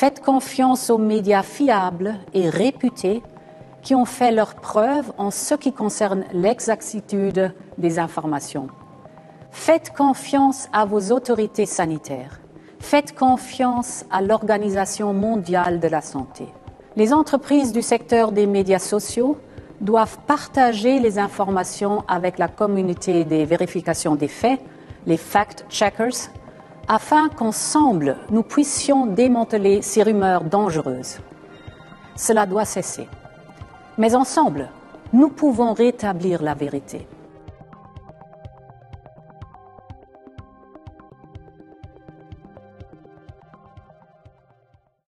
Faites confiance aux médias fiables et réputés qui ont fait leurs preuves en ce qui concerne l'exactitude des informations. Faites confiance à vos autorités sanitaires. Faites confiance à l'Organisation mondiale de la santé. Les entreprises du secteur des médias sociaux doivent partager les informations avec la communauté des vérifications des faits, les fact-checkers, afin qu'ensemble nous puissions démanteler ces rumeurs dangereuses. Cela doit cesser. Mais ensemble, nous pouvons rétablir la vérité.